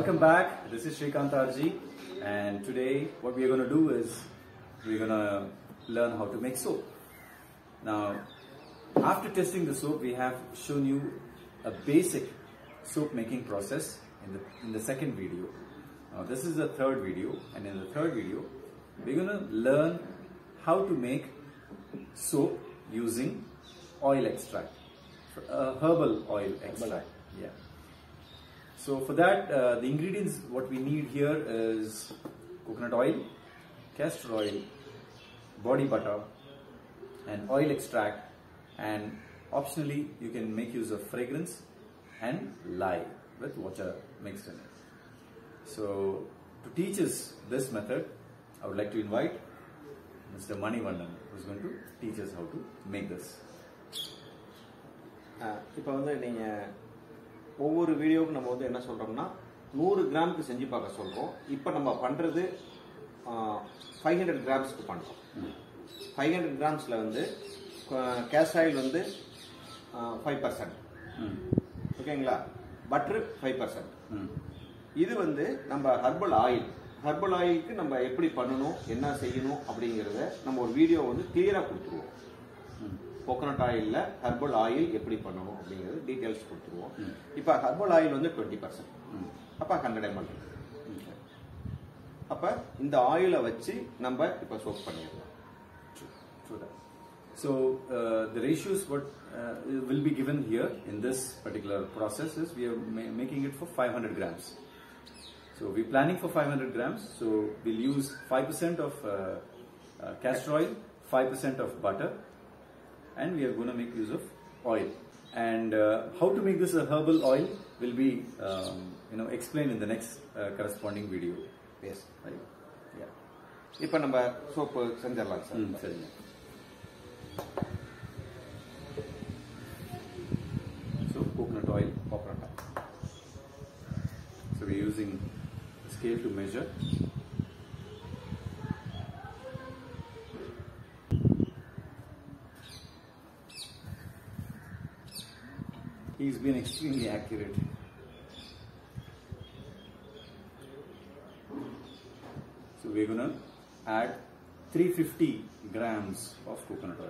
Welcome back. This is Shrekanth RG, and today what we are going to do is we're going to learn how to make soap. Now, after testing the soap, we have shown you a basic soap making process in the in the second video. Now, this is the third video, and in the third video, we're going to learn how to make soap using oil extract, uh, herbal oil extract. Herbal. Yeah. So for that, uh, the ingredients what we need here is coconut oil, castor oil, body butter, and oil extract, and optionally you can make use of fragrance and lye with water mixed in it. So to teach us this method, I would like to invite Mr. Manivandan, who's going to teach us how to make this. இப்போ வந்து நீங்கள் ஒவ்வொரு வீடியோவுக்கும் நம்ம வந்து என்ன சொல்கிறோம்னா நூறு கிராமுக்கு செஞ்சு பார்க்க சொல்கிறோம் இப்போ நம்ம பண்ணுறது ஃபைவ் ஹண்ட்ரட் கிராம்ஸ்க்கு பண்ணுறோம் ஃபைவ் ஹண்ட்ரட் கிராம்ஸில் வந்து கேஸ் ஆயில் வந்து ஃபைவ் பர்சன்ட் ஓகேங்களா? பட்டர் ஃபைவ் பர்சன்ட் இது வந்து நம்ம ஹர்பல் ஆயில் ஹர்பல் ஆயிலுக்கு நம்ம எப்படி பண்ணணும் என்ன செய்யணும் அப்படிங்கிறத நம்ம ஒரு வீடியோ வந்து கிளியராக கொடுத்துருவோம். கோகனட் ஆயில்ல ஹர்பல் ஆயில் எப்படி பண்ணணும் அப்படிங்கிறது டீடைல்ஸ் கொடுத்துருவோம். இப்போ ஹர்பல் ஆயில் வந்து டுவெண்ட்டி பர்சன்ட் Mm. அப்போ ஹண்ட்ரட் எம்எல். அப்போ இந்த ஆயிலை வச்சு நம்ம இப்போ சோப் பண்ணிடலாம். So uh, the ratios what uh, will be given here in this particular process is we are ma- making it for 500 grams. So we're planning for 500 grams. So we'll use 5% of uh, uh, castor oil, 5% of butter, and we are going to make use of oil. And uh, how to make this a herbal oil will be um, you know explained in the next uh, corresponding video. S Right? Yeah. இப்போ நம்ம soap செஞ்சிடலாம் sir Mm, சரிங்க. So coconut oil, coconut oil so we're using scale to measure. He's been extremely accurate. So we're gonna add 350 grams of coconut oil.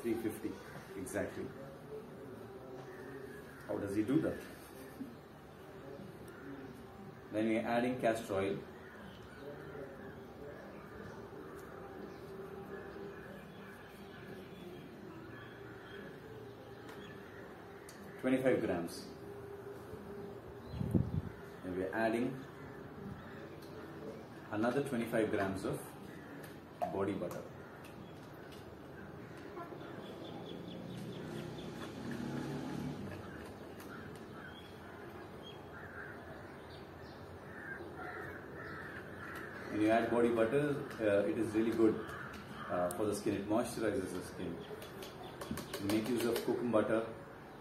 Three fifty exactly. How does he do that? Then we're adding castor oil. Twenty-five grams. And we're adding another twenty-five grams of body butter. When you add body butter, uh, it is really good uh, for the skin. It moisturizes the skin. Make use of coconut butter.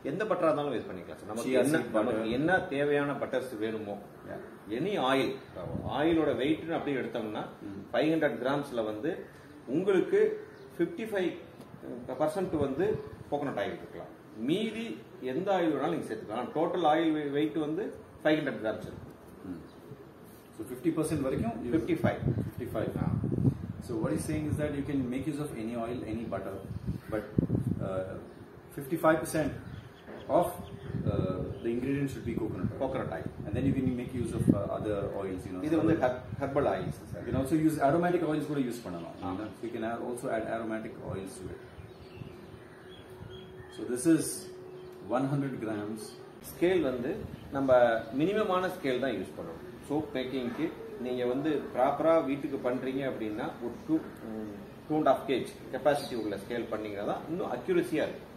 எந்த பட்டரா இருந்தாலும் use பண்ணிக்கலாம் sir. நமக்கு என்ன நமக்கு என்ன தேவையான பட்டர்ஸ் வேணுமோ any oil ஆயிலோட வெயிட்னு அப்படியே எடுத்தோம்னா ஃபைவ் ஹண்ட்ரட் கிராம்ஸ்ல வந்து உங்களுக்கு ஃபிஃப்டி ஃபைவ் பர்சன்ட் வந்து கோகோனட் ஆயில் இருக்கலாம் மீதி எந்த ஆயில் வேணாலும் நீங்கள் சேர்த்துக்கலாம். டோட்டல் ஆயில் வெயிட் வந்து ஃபைவ் ஹண்ட்ரட் கிராம்ஸ் இருக்கும் ஸோ ஃபிஃப்டி பர்சன்ட் வரைக்கும் fifty five fifty five ah. So what is saying is that you can make use of any oil any butter but fifty five percent of uh, the ingredients should be coconut oil. Coconut oil And then you can make use of uh, other oils, you know. இது வந்து herbal oils You can also use aromatic oils கூட use பண்ணலாம். Ah. You know, so you can also add aromatic oils to it. So this is 100 grams. Scale வந்து நம்ம மினிமமான scale தான் use பண்ணணும் soap மேக்கிங்க்கு நீங்கள் வந்து ப்ராப்பராக வீட்டுக்கு பண்ணுறீங்க அப்படின்னா ஒரு two to and half kg capacity உள்ள ஸ்கேல் பண்ணீங்கன்னா தான் இன்னும் அக்யூரஸியாக இருக்கும்.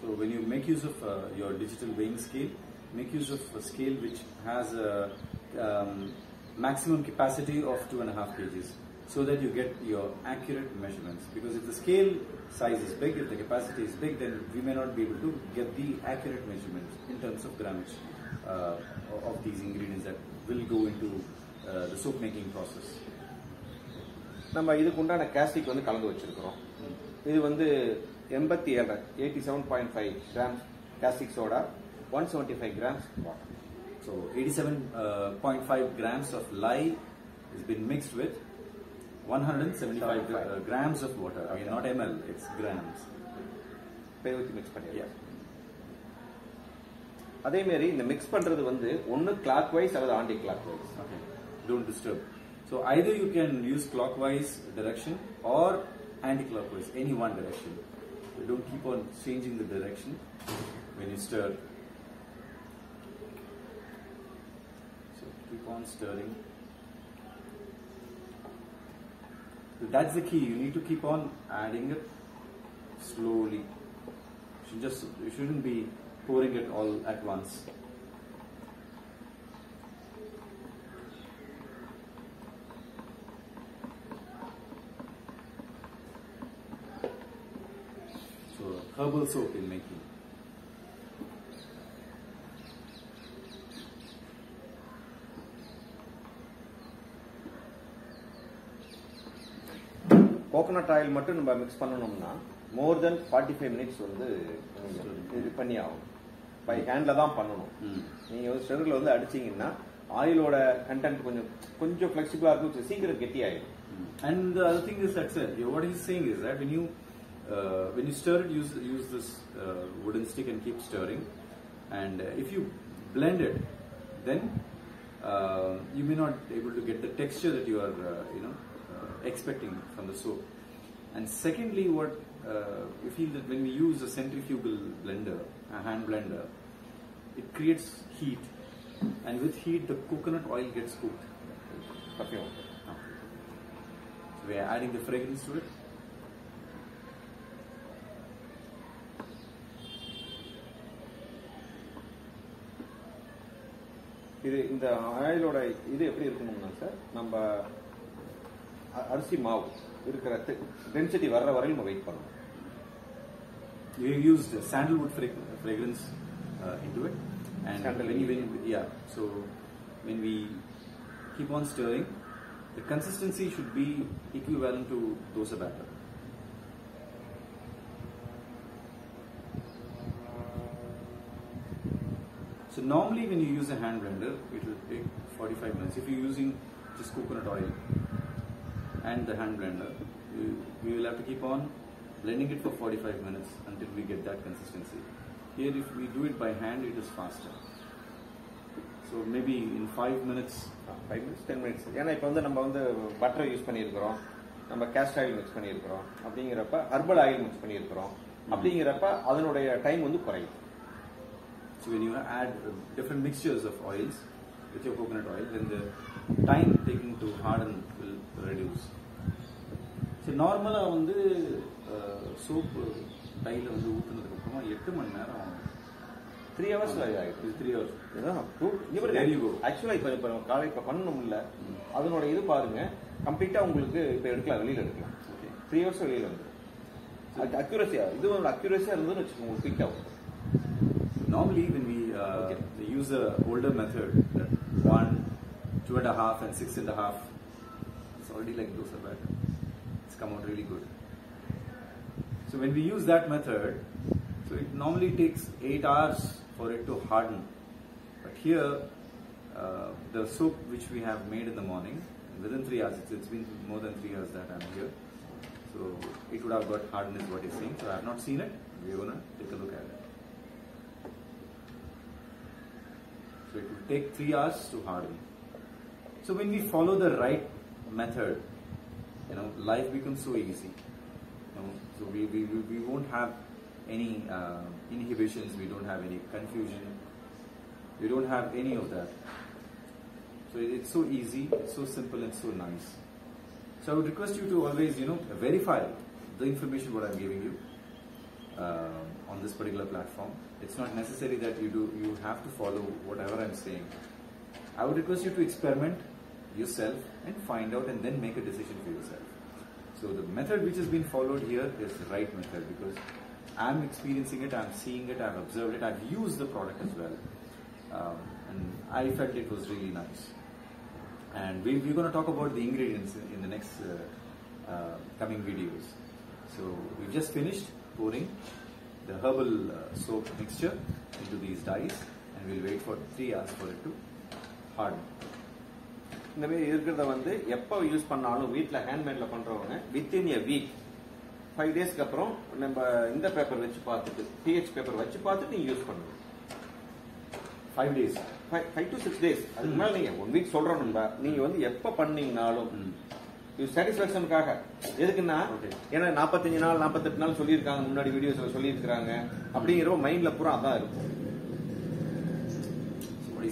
So when you make use of uh, your digital weighing scale, make use of a scale which has a um, maximum capacity of two and a half kgs, so that you get your accurate measurements. Because if the scale size is big, if the capacity is big, then we may not be able to get the accurate measurements in terms of grammage uh, of these ingredients that will go into uh, the soap making process. நம்ம இதுக்கு உண்டான caustic வந்து கலந்து வச்சிருக்கிறோம் இது வந்து எண்பத்தி ஏழரை eighty seven point five grams caustic soda one seventy five grams water so eighty seven point five grams of lye is being mixed with one hundred seventy five grams of water I not ML it's grams per mix பண்ணிடுறேன் அதே மாதிரி இந்த mix பண்றது வந்து ஒன்னு clockwise அல்லது anti clockwise okay don't disturb So either you can use clockwise direction or anti-clockwise, any one direction. Don't keep on changing the direction when you stir. So keep on stirring. So that's the key. You need to keep on adding it slowly. You should just you shouldn't be pouring it all at once. Herbal soap in making. Coconut oil மட்டும் நம்ம mix பண்ணணும்னா more then forty five minutes வந்து இது பண்ணி ஆகும் by handle தான் பண்ணணும் Mm. நீங்க வந்து ஸ்டெரில் வந்து அடிச்சீங்கன்னா ஆயிலோட கண்டென்ட் கொஞ்சம் கொஞ்சம் ஃபிளெக்சிபிளா இருக்கும் சீக்கிரம் கெட்டி ஆயிடும் thing is that's it. What he's saying is that when you uh, when you stir it, use use this uh, wooden stick and keep stirring. And uh, if you blend it, then um, you may not able to get the texture that you are uh, you know uh, expecting from the soap. And secondly, what uh, we feel that when we use a centrifugal blender, a hand blender, it creates heat, and with heat the coconut oil gets cooked. Perfume. Ah. So we are adding the fragrance to it. இது இந்த ஆயிலோட இது எப்படி இருக்கணும்னா sir நம்ம அரிசி மாவு இருக்கிற density வர்ற வரையும் நம்ம வெயிட் பண்ணணும் We used sandalwood frag- fragrance uh, into it, and Sandalwood. when you, when you- yeah, so when we keep on stirring, the consistency should be equivalent to dosa batter. So normally when you use a hand blender, it will take 45 minutes. If you're using just coconut oil and the hand blender, you, we will have to keep on blending it for 45 minutes until we get that consistency. Here if we do it by hand, it is faster. So maybe in 5 minutes, five minutes ten minutes ஏன்னா இப்போ வந்து நம்ம வந்து butter use பண்ணியிருக்கிறோம் நம்ம caste oil mix பண்ணியிருக்கிறோம் அப்படிங்கிறப்ப herbal oil mix பண்ணியிருக்கிறோம் அப்படிங்கிறப்ப அதனுடைய டைம் வந்து குறையும் so when you add uh, different mixtures of oils with your coconut oil, then the time taken to harden will reduce. So நார்மலாக வந்து சோப்பு டையில் வந்து ஊற்றுனதுக்கு அப்புறமா எட்டு மணி நேரம் ஆகும். த்ரீ ஹவர்ஸ் ஆகிடும் இது three hours There you go. ஆக்சுவலா இப்ப இப்ப காலை இப்ப பண்ணணும் இல்ல அதனோட இது பாருங்க. கம்ப்ளீட்டா உங்களுக்கு இப்ப எடுக்கலாம் வெளியில எடுக்கலாம். ஓகே த்ரீ ஹவர்ஸ் வெளியில வந்துடும் அக்யூரஸியா இது ஒரு அக்யூரஸியா இருந்ததுன்னு வச்சுக்கோங்க உங்களுக்கு குயிக் ஆகும் Normally, when we, uh, Okay. use the older method, that one, two and a half, and six and a half, it's already like dosa batter. It's come out really good. So when we use that method, so it normally takes eight hours for it to harden. But here, uh, the soup which we have made in the morning, within three hours, it's, it's been more than three hours that I'm here. So it would have got hardened is what he's saying. So I have not seen it. We're gonna take a look at it. So it will take three hours to harden. So when we follow the right method, you know, life becomes so easy. You know, so we, we, we, won't have any uh, inhibitions, we don't have any confusion, we don't have any of that. So it- it's so easy, it's so simple and so nice. So I would request you to always, you know, verify the information what I'm giving you uh, on this particular platform. It's not necessary that you do you have to follow whatever I'm saying. I would request you to experiment yourself and find out and then make a decision for yourself. So the method which has been followed here is the right method because I'm experiencing it, I'm seeing it, I've observed it, I've used the product as well, um, and I felt it was really nice. And we, we're going to talk about the ingredients in, in the next uh, uh, coming videos. So we've just finished. pouring the herbal uh, soap mixture into these dyes and we'll wait for 3 hours for it to harden. இந்த மாதிரி இருக்கிறத வந்து எப்போ use பண்ணாலும் வீட்டில் ஹேண்ட்மேடில் பண்ணுறவங்க within a week five டேஸ்க்கு அப்புறம் நம்ம இந்த பேப்பர் வச்சு பார்த்துட்டு பிஹெச் பேப்பர் வச்சு பார்த்துட்டு நீங்கள் யூஸ் பண்ணுங்க 5 days. Five five to six days அதுக்கு மேலே நீங்கள் ஒன் வீக் சொல்கிறோம் நம்ம நீங்கள் வந்து எப்போ பண்ணீங்கனாலும். இது சாட்டிஸ்ஃபேக்ஷனுக்காக எதுக்குன்னா. ஏன்னா நாற்பத்தஞ்சு நாள் நாற்பத்தெட்டு நாள் சொல்லியிருக்காங்க முன்னாடி வீடியோஸ்ல சொல்லியிருக்காங்க அப்படிங்கிற மைண்ட்ல பூரா அதான் இருக்கும்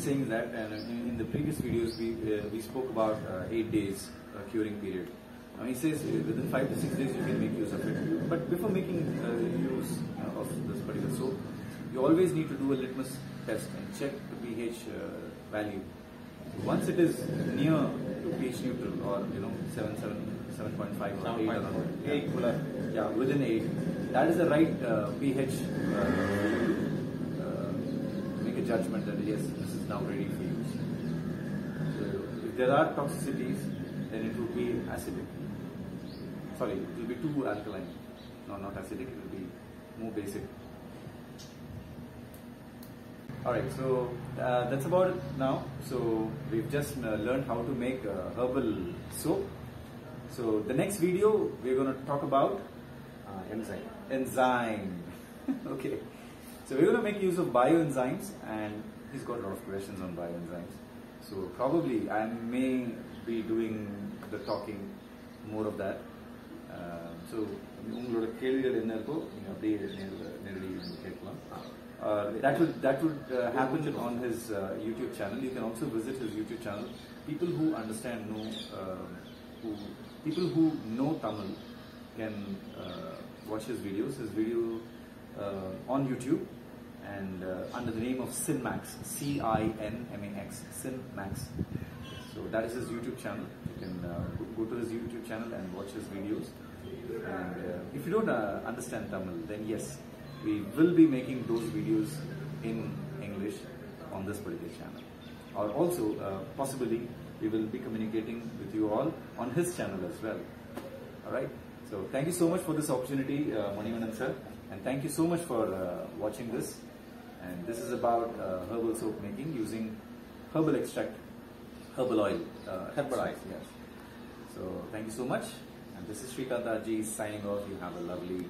saying that and in, the previous videos we uh, we spoke about uh, eight days uh, curing period. Now he says uh, within five to six days you can make use of it. But before making uh, use uh, of this particular soap, you always need to do a litmus test and check the pH uh, value. Once it is near to pH neutral or you know seven seven seven point five or eight around, yeah. Eight cooler. Yeah, within 8. That is the right uh, pH uh, uh, make a judgment that yes, this is now ready for use. So if there are toxicities, then it will be acidic. Sorry, it will be too alkaline. No, not acidic, it will be more basic. Alright, so uh, that's about it now. So we've just uh, learned how to make uh, herbal soap. So the next video we're going to talk about enzyme enzyme. okay. So we're going to make use of bioenzymes and he's got a lot of questions on bioenzymes. So probably I may be doing the talking more of that. Uh, so உங்களோட கேள்விகள் என்ன இருக்கோ நீங்க அப்படியே நேர்ல- நேரடி வந்து கேட்கலாம் uh, that would that would uh, happen on his uh, YouTube channel. You can also visit his YouTube channel. People who understand know uh, who people who know Tamil can uh, watch his videos. His video uh, on YouTube and uh, under the name of Cinmax, C I N M A X, Cinmax. So that is his YouTube channel. You can go- to his YouTube channel and watch his videos. And if you don't understand Tamil, then yes, we will be making those videos in English on this particular channel. Or also, uh, possibly, we will be communicating with you all on his channel as well. Alright? So, thank you so much for this opportunity, uh, Manivanan sir. And thank you so much for uh, watching this. And this is about uh, herbal soap making using herbal extract, herbal oil. Uh, Herbal oil. Yes. So, thank you so much. And this is Shrekanth RG signing off. You have a lovely